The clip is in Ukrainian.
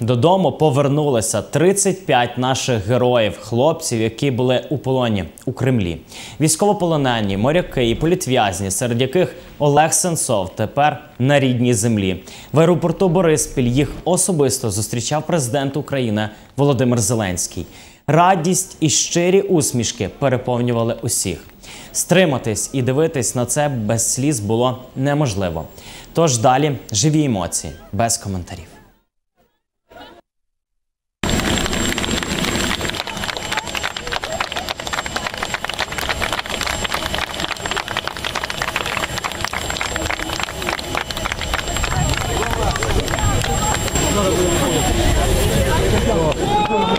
додому повернулися 35 наших героїв, хлопців, які були у полоні у Кремлі. Військовополонені, моряки і політв'язні, серед яких Олег Сенцов тепер на рідній землі. В аеропорту Бориспіль їх особисто зустрічав президент України Володимир Зеленський. Радість і щирі усмішки переповнювали усіх. Стриматись і дивитись на це без сліз було неможливо. Тож далі живі емоції без коментарів. Thank you.